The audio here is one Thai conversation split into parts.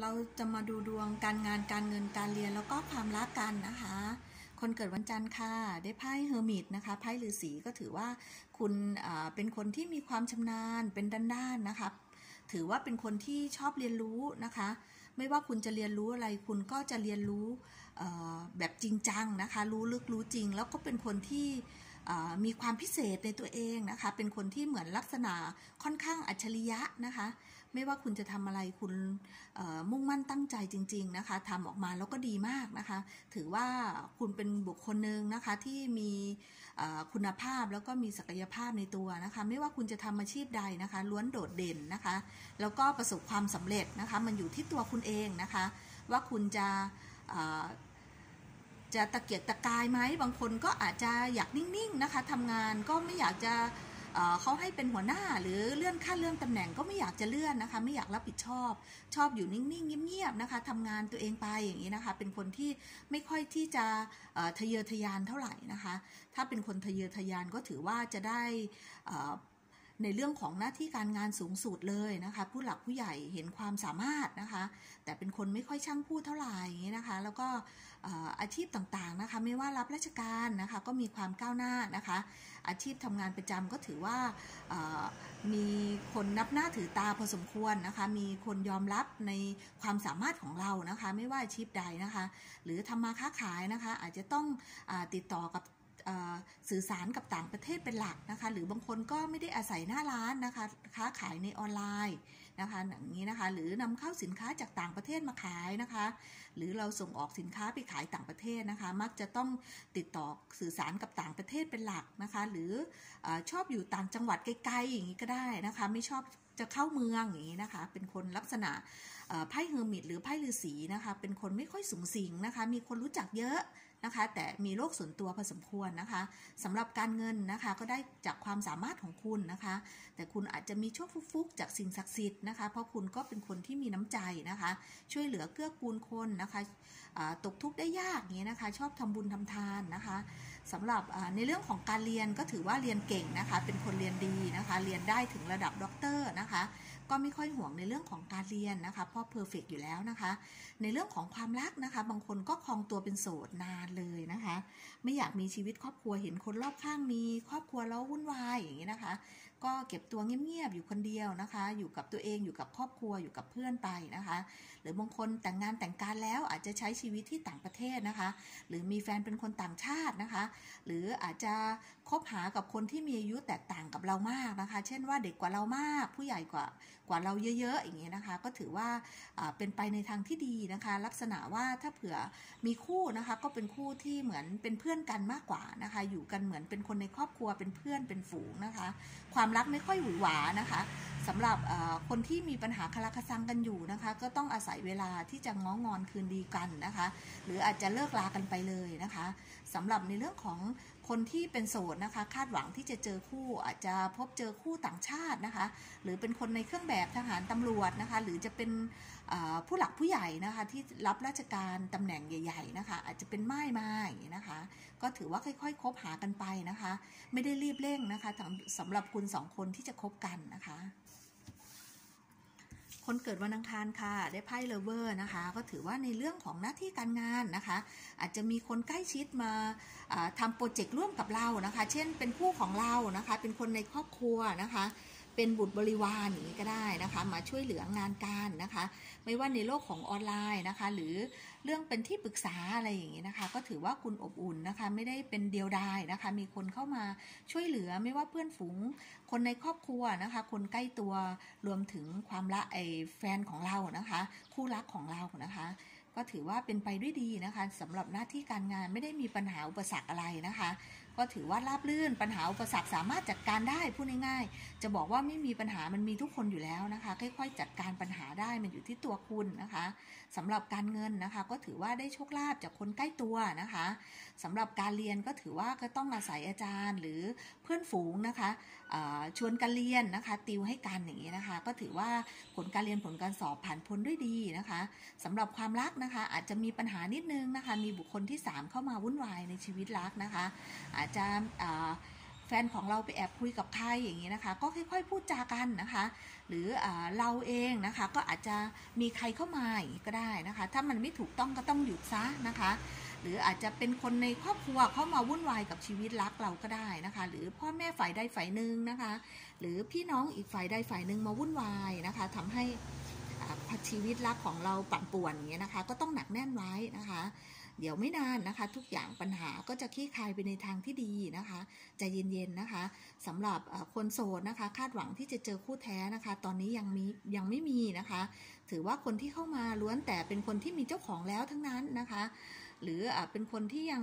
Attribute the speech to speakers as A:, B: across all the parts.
A: เราจะมาดูดวงการงานการเงินการเรียนแล้วก็ความรักกันนะคะ คนเกิดวันจันทร์ค่ะได้ไพ่เฮอร์มิตนะคะไพ่ฤาษีก็ถือว่าคุณเป็นคนที่มีความชำนาญเป็นด้านๆนะคะถือว่าเป็นคนที่ชอบเรียนรู้นะคะ ไม่ว่าคุณจะเรียนรู้อะไร คุณก็จะเรียนรู้แบบจริงจังนะคะ รู้ลึกรู้จริง แล้วก็เป็นคนที่มีความพิเศษในตัวเองนะคะ เป็นคนที่เหมือนลักษณะค่อนข้างอัจฉริยะนะคะ ไม่ว่าคุณจะทำอะไรคุณมุ่งมั่นตั้งใจจริง ๆนะคะทำออกมาแล้วก็ดีมากนะคะ ถือว่าคุณเป็นบุคคลหนึ่งนะคะที่มีคุณภาพแล้วก็มีศักยภาพในตัวนะคะ ไม่ว่าคุณจะทำอาชีพใดนะคะ ล้วนโดดเด่นนะคะ แล้วก็ประสบความสำเร็จนะคะ มันอยู่ที่ตัวคุณเองนะคะ ว่าคุณจะจะตะเกียกตะกายไหมบางคนก็อาจจะอยากนิ่งๆนะคะทำงานก็ไม่อยากจะ เขาให้เป็นหัวหน้าหรือเลื่อนขั้นเลื่อนตำแหน่งก็ไม่อยากจะเลื่อนนะคะ ไม่อยากรับผิดชอบ ชอบอยู่นิ่งๆเงียบๆนะคะทำงานตัวเองไปอย่างนี้นะคะ เป็นคนที่ไม่ค่อยที่จะทะเยอทะยานเท่าไหร่นะคะ ถ้าเป็นคนทะเยอทะยานก็ถือว่าจะได้ ในเรื่องของหน้าที่การงานสูงสุดเลยนะคะ ผู้หลักผู้ใหญ่เห็นความสามารถนะคะ แต่เป็นคนไม่ค่อยช่างพูดเท่าไหร่อย่างนี้นะคะ แล้วก็อาชีพต่างๆนะคะ ไม่ว่ารับราชการนะคะก็มีความก้าวหน้านะคะ อาชีพทำงานประจำก็ถือว่ามีคนนับหน้าถือตาพอสมควรนะคะ มีคนยอมรับในความสามารถของเรานะคะ ไม่ว่าอาชีพใดนะคะ หรือทำมาค้าขายนะคะ อาจจะต้องอติดต่อกับ สื่อสารกับต่างประเทศเป็นหลักนะคะ หรือบางคนก็ไม่ได้อาศัยหน้าร้านนะคะ ค้าขายในออนไลน์นะคะอย่างนี้นะคะ หรือนำเข้าสินค้าจากต่างประเทศมาขายนะคะ หรือเราส่งออกสินค้าไปขายต่างประเทศนะคะ มักจะต้องติดต่อสื่อสารกับต่างประเทศเป็นหลักนะคะ หรืออชอบอยู่ต่างจังหวัดไกลๆอย่างนี้ก็ได้นะคะ ไม่ชอบจะเข้าเมืองอย่างนี้นะคะ เป็นคนลักษณะไพ่เฮอร์มิตหรือไพ่ฤาษีนะคะ เป็นคนไม่ค่อยสูงสิงนะคะ มีคนรู้จักเยอะ นะคะ แต่มีโรคส่วนตัวพอสมควรนะคะสำหรับการเงินนะคะก็ได้จากความสามารถของคุณนะคะ แต่คุณอาจจะมีโชคฟุกๆจากสิ่งศักดิ์สิทธิ์นะคะ เพราะคุณก็เป็นคนที่มีน้ำใจนะคะ ช่วยเหลือเกื้อกูลคนนะคะตกทุกข์ได้ยากนี้นะคะ ชอบทำบุญทำทานนะคะสำหรับในเรื่องของการเรียนก็ถือว่าเรียนเก่งนะคะ เป็นคนเรียนดีนะคะ เรียนได้ถึงระดับด็อกเตอร์นะคะ ก็ไม่ค่อยห่วงในเรื่องของการเรียนนะคะเพราะ perfect อยู่แล้วนะคะ ในเรื่องของความรักนะคะ บางคนก็ครองตัวเป็นโสดนานเลยนะคะ ไม่อยากมีชีวิตครอบครัวเห็นคนรอบข้างมีครอบครัวแล้ววุ่นวายอย่างนี้นะคะ ก็เก็บตัวเงียบๆอยู่คนเดียวนะคะ อยู่กับตัวเองอยู่กับครอบครัวอยู่กับเพื่อนไปนะคะ หรือบางคนแต่งงานแต่งการแล้วอาจจะใช้ชีวิตที่ต่างประเทศนะคะ หรือมีแฟนเป็นคนต่างชาตินะคะ หรืออาจจะคบหากับคนที่มีอายุแตกต่างกับเรามากนะคะ เช่นว่าเด็กกว่าเรามาก ผู้ใหญ่กว่ากว่าเราเยอะๆอย่างเงี้ยนะคะ ก็ถือว่าเป็นไปในทางที่ดีนะคะ ลักษณะว่าถ้าเผื่อมีคู่นะคะก็เป็นคู่ที่เหมือนเป็นเพื่อนกันมากกว่านะคะ อยู่กันเหมือนเป็นคนในครอบครัวเป็นเพื่อนเป็นฝูงนะคะ ความรักไม่ค่อยหวือหวานะคะสำหรับคนที่มีปัญหาคาราคซังกันอยู่นะคะ ก็ต้องอาศัยเวลาที่จะง้องอนคืนดีกันนะคะ หรืออาจจะเลิกลากันไปเลยนะคะสำหรับในเรื่องของคนที่เป็นโสดนะคะ คาดหวังที่จะเจอคู่อาจจะพบเจอคู่ต่างชาตินะคะ หรือเป็นคนในเครื่องแบบทหารตำรวจนะคะ หรือจะเป็นผู้หลักผู้ใหญ่นะคะ ที่รับราชการตำแหน่งใหญ่ ๆ นะคะ อาจจะเป็นไม้ไม้นะคะ ก็ถือว่าค่อยๆ คบหากันไปนะคะ ไม่ได้รีบเร่งนะคะสำหรับคุณสองคนที่จะคบกันนะคะ คนเกิดวันอังคารค่ะ ได้ไพ่เลเวอร์นะคะ ก็ถือว่าในเรื่องของหน้าที่การงานนะคะ อาจจะมีคนใกล้ชิดมาทำโปรเจกต์ร่วมกับเรานะคะ เช่นเป็นคู่ของเรานะคะ เป็นคนในครอบครัวนะคะ เป็นบุตรบริวารอย่างนี้ก็ได้นะคะ มาช่วยเหลืองานการนะคะ ไม่ว่าในโลกของออนไลน์นะคะ หรือเรื่องเป็นที่ปรึกษาอะไรอย่างนี้นะคะ ก็ถือว่าคุณอบอุ่นนะคะ ไม่ได้เป็นเดียวดายนะคะ มีคนเข้ามาช่วยเหลือไม่ว่าเพื่อนฝูง คนในครอบครัวนะคะ คนใกล้ตัวรวมถึงความละไอแฟนของเรานะคะ คู่รักของเรานะคะก็ถือว่าเป็นไปด้วยดีนะคะสำหรับหน้าที่การงานไม่ได้มีปัญหาอุปสรรคอะไรนะคะก็ถือว่าราบลื่นปัญหาอุปสรรคสามารถจัดการได้พูดง่ายๆ จะบอกว่าไม่มีปัญหามันมีทุกคนอยู่แล้วนะคะ ค่อยๆ จัดการปัญหาได้มันอยู่ที่ตัวคุณนะคะสำหรับการเงินนะคะ ก็ถือว่าได้โชคลาภจากคนใกล้ตัวนะคะสำหรับการเรียนก็ถือว่าก็ต้องอาศัยอาจารย์หรือเพื่อนฝูงนะคะชวนการเรียนนะคะ ติวให้กันอย่างนี้นะคะ ก็ถือว่าผลการเรียนผลการสอบผ่านพ้นด้วยดีนะคะสำหรับความรักนะคะ อาจจะมีปัญหานิดนึงนะคะ มีบุคคลที่ 3 เข้ามาวุ่นวายในชีวิตรักนะคะอาจจะแฟนของเราไปแอบคุยกับใครอย่างนี้นะคะ ก็ค่อยๆพูดจากันนะคะ หรืออเราเองนะคะก็อาจจะมีใครเข้ามาอย่างนี้ก็ได้นะคะ ถ้ามันไม่ถูกต้องก็ต้องหยุดซะนะคะ หรืออาจจะเป็นคนในครอบครัวเข้ามาวุ่นวายกับชีวิตรักเราก็ได้นะคะ หรือพ่อแม่ฝ่ายใดฝ่ายหนึ่งนะคะ หรือพี่น้องอีกฝ่ายใดฝ่ายหนึ่งมาวุ่นวายนะคะทำให้ชีวิตรักของเราปั่นป่วนอย่างเงี้ยนะคะ ก็ต้องหนักแน่นไว้นะคะ เดี๋ยวไม่นานนะคะ ทุกอย่างปัญหาก็จะคลี่คลายไปในทางที่ดีนะคะใจเย็นๆนะคะสำหรับคนโสดนะคะ คาดหวังที่จะเจอคู่แท้นะคะ ตอนนี้ยังมียังไม่มีนะคะ ถือว่าคนที่เข้ามาล้วนแต่เป็นคนที่มีเจ้าของแล้วทั้งนั้นนะคะ หรืออเป็นคนที่ยัง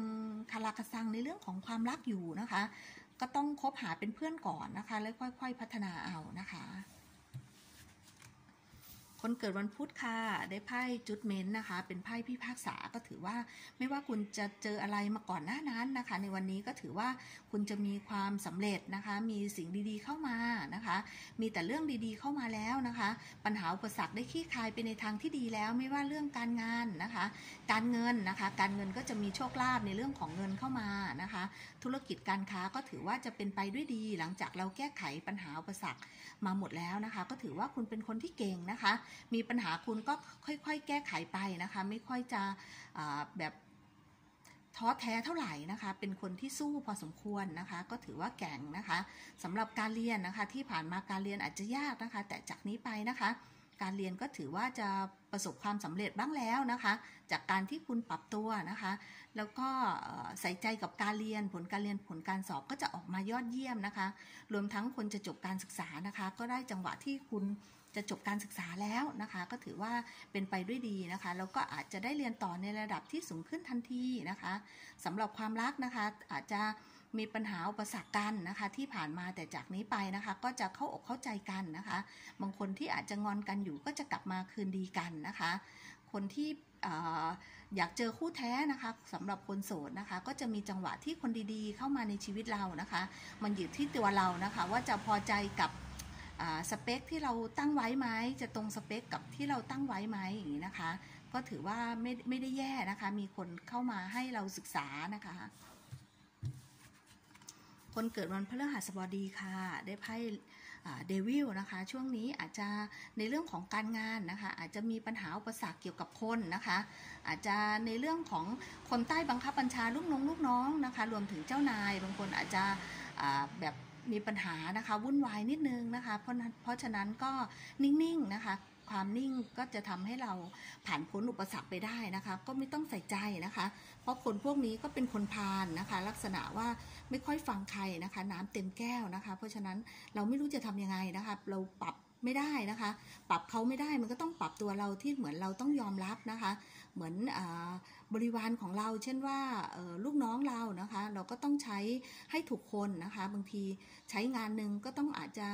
A: คาราคาซังในเรื่องของความรักอยู่นะคะ ก็ต้องคบหาเป็นเพื่อนก่อนนะคะ แล้วค่อย ๆ พัฒนาเอานะคะ คนเกิดวันพุธค่ะได้ไพ่จุดเมนนะคะ เป็นไพ่พิพากษาก็ถือว่า ไม่ว่าคุณจะเจออะไรมาก่อนหน้านั้นนะคะ ในวันนี้ก็ถือว่าคุณจะมีความสำเร็จนะคะ มีสิ่งดีๆเข้ามานะคะ มีแต่เรื่องดีๆเข้ามาแล้วนะคะ ปัญหาอุปสรรคได้คลี่คลายไปในทางที่ดีแล้ว ไม่ว่าเรื่องการงานนะคะ การเงินนะคะ การเงินก็จะมีโชคลาภในเรื่องของเงินเข้ามานะคะ ธุรกิจการค้าก็ถือว่าจะเป็นไปด้วยดี หลังจากเราแก้ไขปัญหาอุปสรรคมาหมดแล้วนะคะ ก็ถือว่าคุณเป็นคนที่เก่งนะคะมีปัญหาคุณก็ค่อยๆ แก้ไขไปนะคะ ไม่ค่อยจะแบบท้อแท้เท่าไหร่นะคะ เป็นคนที่สู้พอสมควรนะคะ ก็ถือว่าแก่งนะคะสำหรับการเรียนนะคะ ที่ผ่านมาการเรียนอาจจะยากนะคะ แต่จากนี้ไปนะคะ การเรียนก็ถือว่าจะประสบความสำเร็จบ้างแล้วนะคะ จากการที่คุณปรับตัวนะคะ แล้วก็ใส่ใจกับการเรียนผลการเรียนผลการสอบก็จะออกมายอดเยี่ยมนะคะ รวมทั้งคนจะจบการศึกษานะคะ ก็ได้จังหวะที่คุณ จะจบการศึกษาแล้วนะคะ ก็ถือว่าเป็นไปด้วยดีนะคะแล้วก็อาจจะได้เรียนต่อในระดับที่สูงขึ้นทันทีนะคะสำหรับความรักนะคะอาจจะมีปัญหาอุปสรรคกันนะคะ ที่ผ่านมาแต่จากนี้ไปนะคะ ก็จะเข้าอกเข้าใจกันนะคะ บางคนที่อาจจะงอนกันอยู่ก็จะกลับมาคืนดีกันนะคะ คนที่อยากเจอคู่แท้นะคะสำหรับคนโสดนะคะ ก็จะมีจังหวะที่คนดีๆ เข้ามาในชีวิตเรานะคะ มันอยู่ที่ตัวเรานะคะ ว่าจะพอใจกับ สเปคที่เราตั้งไว้ไหมจะตรงสเปคกับที่เราตั้งไว้ไหมอย่างนี้นะคะ ก็ถือว่าไม่ไม่ได้แย่นะคะ มีคนเข้ามาให้เราศึกษานะคะ คนเกิดวันพฤหัสบดีค่ะ ได้ไพ่เดวิลนะคะ ช่วงนี้อาจจะในเรื่องของการงานนะคะ อาจจะมีปัญหาอุปสรรคเกี่ยวกับคนนะคะ อาจจะในเรื่องของคนใต้บังคับบัญชาลูกน้องลูกน้องนะคะ รวมถึงเจ้านาย บางคนอาจจะแบบ มีปัญหานะคะวุ่นวายนิดนึงนะคะ เพราะเพราะฉะนั้นก็นิ่งๆนะคะ ความนิ่งก็จะทำให้เราผ่านพ้นอุปสรรคไปได้นะคะ ก็ไม่ต้องใส่ใจนะคะ เพราะคนพวกนี้ก็เป็นคนพาลนะคะ ลักษณะว่าไม่ค่อยฟังใครนะคะ น้ำเต็มแก้วนะคะ เพราะฉะนั้นเราไม่รู้จะทำยังไงนะคะ เราปรับไม่ได้นะคะ ปรับเขาไม่ได้มันก็ต้องปรับตัวเราที่เหมือนเราต้องยอมรับนะคะ เหมือนอบริวารของเรา เช่นว่าลูกน้องเรานะคะ เราก็ต้องใช้ให้ถูกคนนะคะ บางทีใช้งานหนึ่งก็ต้องอาจจะ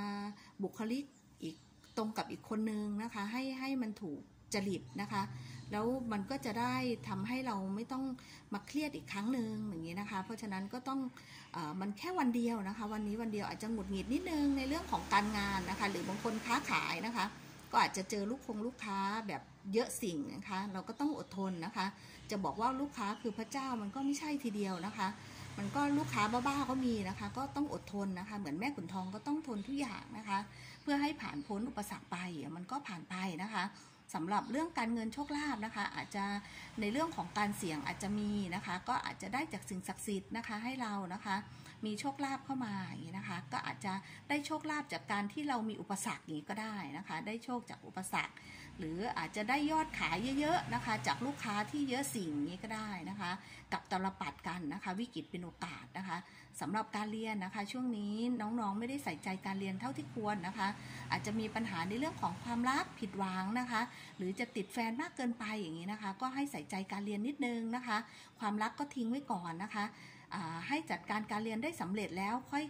A: บุคลิกอีกตรงกับอีกคนนึงนะคะ ให้ให้มันถูกจริตนะคะ แล้วมันก็จะได้ทำให้เราไม่ต้องมาเครียดอีกครั้งหนึ่งอย่างนี้นะคะ เพราะฉะนั้นก็ต้องอมันแค่วันเดียวนะคะ วันนี้วันเดียวอาจจะหงุดหงิดนิดนึงในเรื่องของการงานนะคะ หรือบางคนค้าขายนะคะ ก็อาจจะเจอลูกคงลูกค้าแบบ เยอะสิ่งนะคะ เราก็ต้องอดทนนะคะ จะบอกว่าลูกค้าคือพระเจ้ามันก็ไม่ใช่ทีเดียวนะคะ มันก็ลูกค้าบ้าๆก็มีนะคะ ก็ต้องอดทนนะคะ เหมือนแม่ขุนทองก็ต้องทนทุกอย่างนะคะ เพื่อให้ผ่านพ้นอุปสรรคไปมันก็ผ่านไปนะคะสำหรับเรื่องการเงินโชคลาภนะคะ อาจจะในเรื่องของการเสี่ยงอาจจะมีนะคะ ก็อาจจะได้จากสิ่งศักดิ์สิทธิ์นะคะให้เรานะคะ มีโชคลาภเข้ามาอย่างนี้นะคะ ก็อาจจะได้โชคลาภจากการที่เรามีอุปสรรคอย่างนี้ก็ได้นะคะ ได้โชคจากอุปสรรค หรืออาจจะได้ยอดขายเยอะๆนะคะ จากลูกค้าที่เยอะสิ่งนี้ก็ได้นะคะ กับตลปัดกันนะคะ วิกฤตเป็นโอกาสนะคะสำหรับการเรียนนะคะ ช่วงนี้น้องๆไม่ได้ใส่ใจการเรียนเท่าที่ควรนะคะ อาจจะมีปัญหาในเรื่องของความรักผิดหวังนะคะ หรือจะติดแฟนมากเกินไปอย่างนี้นะคะ ก็ให้ใส่ใจการเรียนนิดนึงนะคะ ความรักก็ทิ้งไว้ก่อนนะคะ ให้จัดการการเรียนได้สำเร็จแล้วค่อย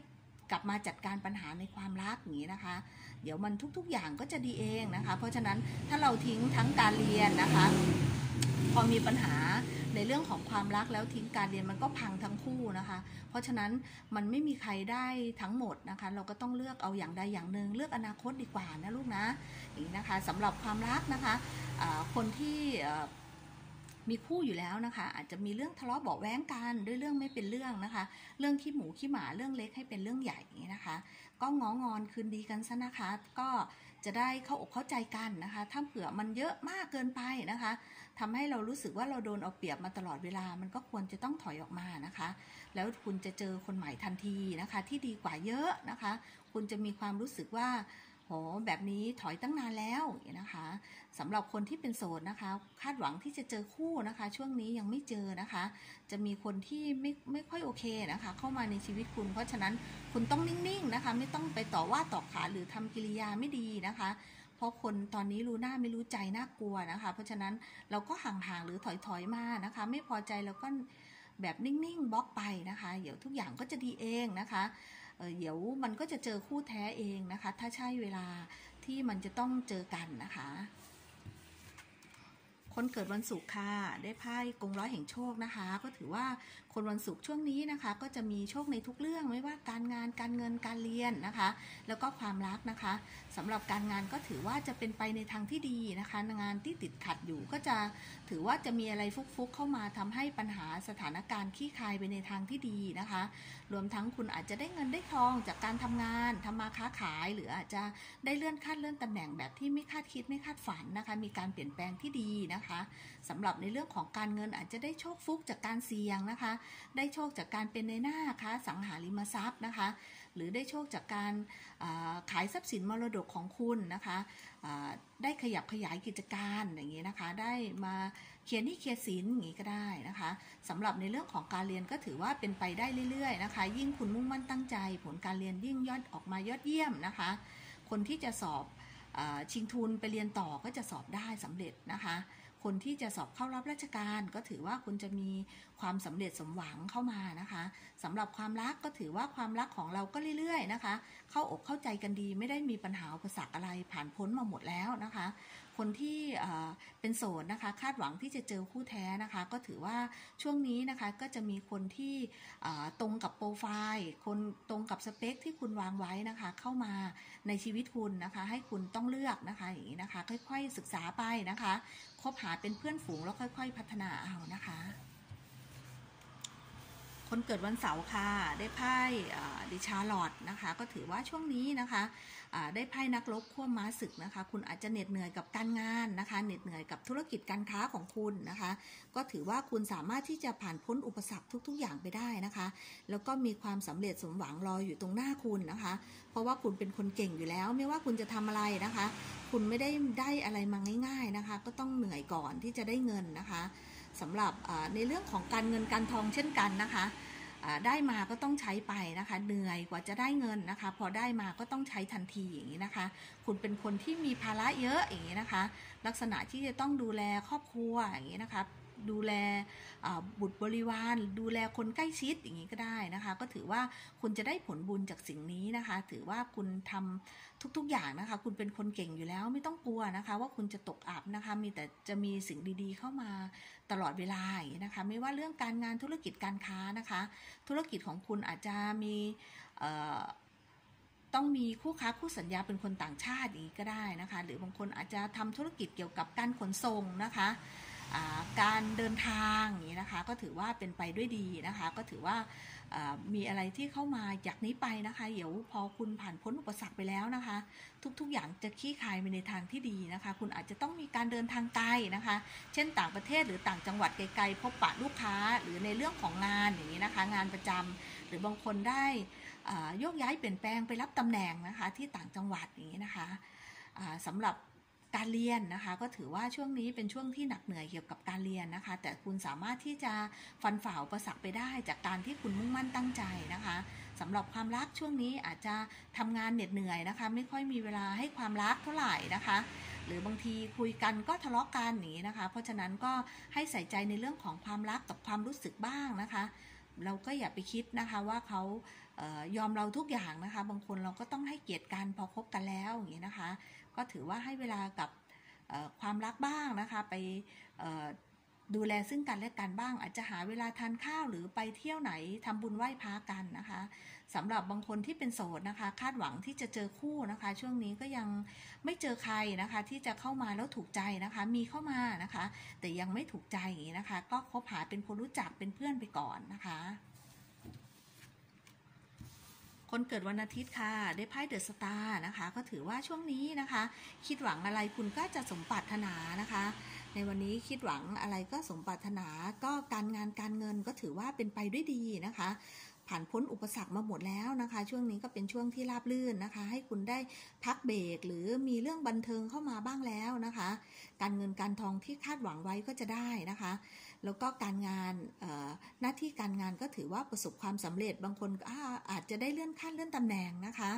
A: กลับมาจัดการปัญหาในความรักอย่างนี้นะคะ เดี๋ยวมันทุกๆอย่างก็จะดีเองนะคะ เพราะฉะนั้นถ้าเราทิ้งทั้งการเรียนนะคะ พอมีปัญหาในเรื่องของความรักแล้วทิ้งการเรียนมันก็พังทั้งคู่นะคะ เพราะฉะนั้นมันไม่มีใครได้ทั้งหมดนะคะ เราก็ต้องเลือกเอาอย่างใดอย่างหนึ่งเลือกอนาคตดีกว่านะลูกนะนี้นะคะสำหรับความรักนะคะคนที่ มีคู่อยู่แล้วนะคะ อาจจะมีเรื่องทะเลาะเบาแว้งกันด้วยเรื่องไม่เป็นเรื่องนะคะ เรื่องขี้หมูขี้หมาเรื่องเล็กให้เป็นเรื่องใหญ่อย่างนะคะ ก็ง้องอนคืนดีกันซะนะคะ ก็จะได้เข้าอกเข้าใจกันนะคะ ถ้าเผื่อมันเยอะมากเกินไปนะคะทำให้เรารู้สึกว่าเราโดนเอาเปรียบมาตลอดเวลา มันก็ควรจะต้องถอยออกมานะคะ แล้วคุณจะเจอคนใหม่ทันทีนะคะ ที่ดีกว่าเยอะนะคะ คุณจะมีความรู้สึกว่า โหแบบนี้ถอยตั้งนานแล้วนะคะสำหรับคนที่เป็นโสดนะคะ คาดหวังที่จะเจอคู่นะคะ ช่วงนี้ยังไม่เจอนะคะ จะมีคนที่ไม่ไม่ค่อยโอเคนะคะ เข้ามาในชีวิตคุณ เพราะฉะนั้นคุณต้องนิ่งๆนะคะ ไม่ต้องไปต่อว่าต่อขาหรือทำกิริยาไม่ดีนะคะ เพราะคนตอนนี้รู้หน้าไม่รู้ใจน่ากลัวนะคะ เพราะฉะนั้นเราก็ห่างๆหรือถอยๆมานะคะ ไม่พอใจเราก็แบบนิ่งๆบล็อกไปนะคะ เดี๋ยวทุกอย่างก็จะดีเองนะคะ เเดี๋ยวมันก็จะเจอคู่แท้เองนะคะ ถ้าใช่เวลาที่มันจะต้องเจอกันนะคะ คนเกิดวันศุกร์ค่ะ ได้ไพ่กงร้อยแห่งโชคนะคะ ก็ถือว่า คนวันศุกร์ช่วงนี้นะคะ ก็จะมีโชคในทุกเรื่องไม่ว่าการงานการเงินการเรียนนะคะ แล้วก็ความรักนะคะสำหรับการงานก็ถือว่าจะเป็นไปในทางที่ดีนะคะ งานที่ติดขัดอยู่ก็จะถือว่าจะมีอะไรฟุกๆเข้ามาทำให้ปัญหาสถานการณ์ขี้คายไปในทางที่ดีนะคะ รวมทั้งคุณอาจจะได้เงินได้ทองจากการทำงานทำมาค้าขาย หรืออาจจะได้เลื่อนขั้นเลื่อนตำแหน่งแบบที่ไม่คาดคิดไม่คาดฝันนะคะ มีการเปลี่ยนแปลงที่ดีนะคะสำหรับในเรื่องของการเงินอาจจะได้โชคฟุกจากการเสี่ยงนะคะได้โชคจากการเป็นในหน้าค้าสังหาริมทรัพย์นะคะ หรือได้โชคจากการขายทรัพย์สินมรดกของคุณนะคะได้ขยับขยายกิจการอย่างนี้นะคะ ได้มาเขียนนี่เขียนสินอย่างนี้ก็ได้นะคะสำหรับในเรื่องของการเรียนก็ถือว่าเป็นไปได้เรื่อยๆนะคะ ยิ่งคุณมุ่งมั่นตั้งใจ ผลการเรียนยิ่งยอดออกมายอดเยี่ยมนะคะ คนที่จะสอบชิงทุนไปเรียนต่อก็จะสอบได้สำเร็จนะคะ คนที่จะสอบเข้ารับราชการ ก็ถือว่าคุณจะมีความสำเร็จสมหวังเข้ามานะคะสำหรับความรักก็ถือว่าความรักของเราก็เรื่อยๆนะคะ เข้าอกเข้าใจกันดีไม่ได้มีปัญหาอุปสรรคอะไรผ่านพ้นมาหมดแล้วนะคะ คนที่เป็นโสดนะคะ คาดหวังที่จะเจอคู่แท้นะคะ ก็ถือว่าช่วงนี้นะคะก็จะมีคนที่ตรงกับโปรไฟล์คนตรงกับสเปคที่คุณวางไว้นะคะ เข้ามาในชีวิตคุณนะคะ ให้คุณต้องเลือกนะคะอย่างนี้นะคะ ค่อยๆศึกษาไปนะคะคบหาเป็นเพื่อนฝูงแล้วค่อย ๆ พัฒนาเอานะคะ คนเกิดวันเสาร์ค่ะ ได้ไพ่ดิชาร์ลอตนะคะ ก็ถือว่าช่วงนี้นะคะ ได้ไพ่นักลบขั้วม้าศึกนะคะ คุณอาจจะเหน็ดเหนื่อยกับการงานนะคะเหน็ดเหนื่อยกับธุรกิจการค้าของคุณนะคะ ก็ถือว่าคุณสามารถที่จะผ่านพ้นอุปสรรคทุก ๆ อย่างไปได้นะคะ แล้วก็มีความสำเร็จสมหวังรออยู่ตรงหน้าคุณนะคะ เพราะว่าคุณเป็นคนเก่งอยู่แล้ว ไม่ว่าคุณจะทำอะไรนะคะ คุณไม่ได้ได้อะไรมาง่าย ๆนะคะ ก็ต้องเหนื่อยก่อนที่จะได้เงินนะคะสำหรับในเรื่องของการเงินการทองเช่นกันนะคะ ได้มาก็ต้องใช้ไปนะคะเหนื่อยกว่าจะได้เงินนะคะ พอได้มาก็ต้องใช้ทันทีอย่างนี้นะคะ คุณเป็นคนที่มีภาระเยอะอย่างนี้นะคะ ลักษณะที่จะต้องดูแลครอบครัวอย่างนี้นะคะ ดูแลบุตรบริวาร ดูแลคนใกล้ชิดอย่างนี้ก็ได้นะคะ ก็ถือว่าคุณจะได้ผลบุญจากสิ่งนี้นะคะ ถือว่าคุณทำทุกๆอย่างนะคะ คุณเป็นคนเก่งอยู่แล้วไม่ต้องกลัวนะคะ ว่าคุณจะตกอับนะคะ มีแต่จะมีสิ่งดีๆ เข้ามาตลอดเวลาอย่างนี้นะคะ ไม่ว่าเรื่องการงานธุรกิจการค้านะคะ ธุรกิจของคุณอาจจะมีต้องมีคู่ค้าคู่สัญญาเป็นคนต่างชาติอีกก็ได้นะคะ หรือบางคนอาจจะทำธุรกิจเกี่ยวกับการขนส่งนะคะ การเดินทางอย่างนี้นะคะ ก็ถือว่าเป็นไปด้วยดีนะคะ ก็ถือว่ามีอะไรที่เข้ามาจากนี้ไปนะคะ เดี๋ยวพอคุณผ่านพ้นอุปสรรคไปแล้วนะคะ ทุกๆอย่างจะขี้คายไปในทางที่ดีนะคะ คุณอาจจะต้องมีการเดินทางไกลนะคะ เช่นต่างประเทศหรือต่างจังหวัดไกลๆพบปะลูกค้าหรือในเรื่องของงานอย่างนี้นะคะ งานประจำหรือบางคนได้โยกย้ายเปลี่ยนแปลงไปรับตำแหน่งนะคะ ที่ต่างจังหวัดอย่างนี้นะคะสำหรับ การเรียนนะคะ ก็ถือว่าช่วงนี้เป็นช่วงที่หนักเหนื่อยเกี่ยวกับการเรียนนะคะ แต่คุณสามารถที่จะฟันฝ่าอุปสรรคไปได้ จากการที่คุณมุ่งมั่นตั้งใจนะคะสำหรับความรักช่วงนี้อาจจะทำงานเหน็ดเหนื่อยนะคะ ไม่ค่อยมีเวลาให้ความรักเท่าไหร่นะคะ หรือบางทีคุยกันก็ทะเลาะกันหนีนะคะ เพราะฉะนั้นก็ให้ใส่ใจในเรื่องของความรักกับความรู้สึกบ้างนะคะ เราก็อย่าไปคิดนะคะว่าเขายอมเราทุกอย่างนะคะ บางคนเราก็ต้องให้เกียรติกันพอคบกันแล้วอย่างนี้นะคะ ก็ถือว่าให้เวลากับความรักบ้างนะคะ ไปดูแลซึ่งกันและกันบ้าง อาจจะหาเวลาทานข้าวหรือไปเที่ยวไหนทำบุญไหว้พระกันนะคะสำหรับบางคนที่เป็นโสดนะคะ คาดหวังที่จะเจอคู่นะคะ ช่วงนี้ก็ยังไม่เจอใครนะคะ ที่จะเข้ามาแล้วถูกใจนะคะ มีเข้ามานะคะ แต่ยังไม่ถูกใจอย่างนี้นะคะ ก็คบหาเป็นคนรู้จักเป็นเพื่อนไปก่อนนะคะ คนเกิดวันอาทิตย์ค่ะ ได้ไพ่เดอะสตาร์นะคะ ก็ถือว่าช่วงนี้นะคะ คิดหวังอะไรคุณก็จะสมปรารถนานะคะ ในวันนี้คิดหวังอะไรก็สมปรารถนา ก็การงานการเงินก็ถือว่าเป็นไปด้วยดีนะคะผ่านพ้นอุปสรรคมาหมดแล้วนะคะ ช่วงนี้ก็เป็นช่วงที่ราบรื่นนะคะ ให้คุณได้พักเบรกหรือมีเรื่องบันเทิงเข้ามาบ้างแล้วนะคะการเงินการทองที่คาดหวังไว้ก็จะได้นะคะ แล้วก็การงานหน้าที่การงานก็ถือว่าประสบความสำเร็จบางคนอาอาจจะได้เลื่อนขั้นเลื่อนตำแหน่งนะคะ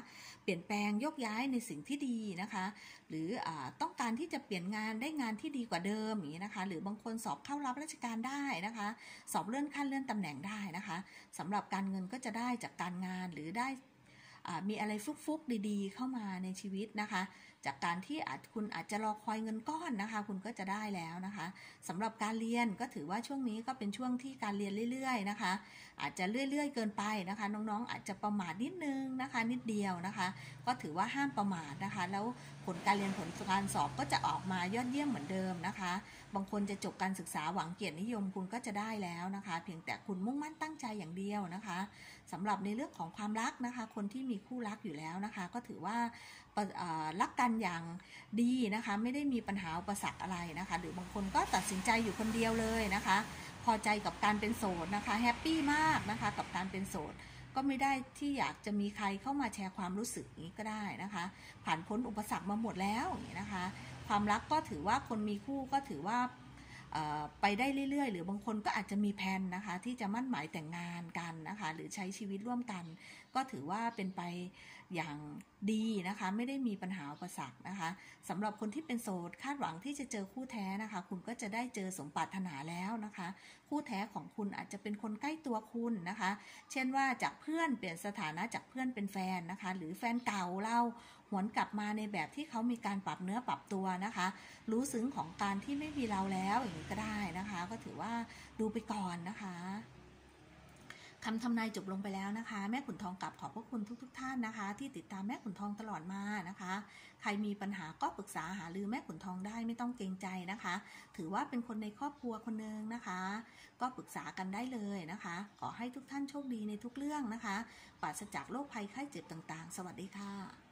A: เปลี่ยนแปลงยกย้ายในสิ่งที่ดีนะคะ หรืออต้องการที่จะเปลี่ยนงานได้งานที่ดีกว่าเดิมอย่างนี้นะคะ หรือบางคนสอบเข้ารับราชการได้นะคะ สอบเลื่อนขั้นเลื่อนตำแหน่งได้นะคะสำหรับการเงินก็จะได้จากการงานหรือได้มีอะไรฟุกๆดีๆ เข้ามาในชีวิตนะคะ จากการที่อาจคุณอาจจะรอคอยเงินก้อนนะคะ คุณก็จะได้แล้วนะคะสำหรับการเรียนก็ถือว่าช่วงนี้ก็เป็นช่วงที่การเรียนเรื่อยๆนะคะ อาจจะเรื่อยๆเกินไปนะคะ น้องๆ อาจจะประมาทนิดนึงนะคะ นิดเดียวนะคะ ก็ถือว่าห้ามประมาทนะคะ แล้ว ผลการเรียนผลการสอบก็จะออกมายอดเยี่ยมเหมือนเดิมนะคะ บางคนจะจบการศึกษาหวังเกียรตินิยมคุณก็จะได้แล้วนะคะ เพียงแต่คุณมุ่งมั่นตั้งใจอย่างเดียวนะคะสำหรับในเรื่องของความรักนะคะ คนที่มีคู่รักอยู่แล้วนะคะ ก็ถือว่ารักกันอย่างดีนะคะ ไม่ได้มีปัญหาอุปสรรคอะไรนะคะ หรือบางคนก็ตัดสินใจอยู่คนเดียวเลยนะคะ พอใจกับการเป็นโสดนะคะแฮปปี้มากนะคะกับการเป็นโสด ก็ไม่ได้ที่อยากจะมีใครเข้ามาแชร์ความรู้สึกนี้ก็ได้นะคะ ผ่านพ้นอุปสรรคมาหมดแล้วอย่างนี้นะคะ ความรักก็ถือว่าคนมีคู่ก็ถือว่าไปได้เรื่อยๆ หรือบางคนก็อาจจะมีแผนนะคะ ที่จะมั่นหมายแต่งงานกันนะคะ หรือใช้ชีวิตร่วมกัน ก็ถือว่าเป็นไป อย่างดีนะคะ ไม่ได้มีปัญหาอุปสรรคนะคะสำหรับคนที่เป็นโสดคาดหวังที่จะเจอคู่แท้นะคะ คุณก็จะได้เจอสมปรารถนาแล้วนะคะ คู่แท้ของคุณอาจจะเป็นคนใกล้ตัวคุณนะคะ เช่นว่าจากเพื่อนเปลี่ยนสถานะจากเพื่อนเป็นแฟนนะคะ หรือแฟนเก่าเราหวนกลับมาในแบบที่เขามีการปรับเนื้อปรับตัวนะคะ รู้ซึ้งของการที่ไม่มีเราแล้วอย่างนี้ก็ได้นะคะ ก็ถือว่าดูไปก่อนนะคะ คำทำนายจบลงไปแล้วนะคะ แม่ขุนทองกลับขอบพระคุณทุกๆทท่านนะคะ ที่ติดตามแม่ขุนทองตลอดมานะคะ ใครมีปัญหาก็ปรึกษาหารือแม่ขุนทองได้ไม่ต้องเกรงใจนะคะ ถือว่าเป็นคนในครอบครัวคนหนึ่งนะคะ ก็ปรึกษากันได้เลยนะคะ ขอให้ทุกท่านโชคดีในทุกเรื่องนะคะปราศจากโรคภัยไข้เจ็บต่างๆ สวัสดีค่ะ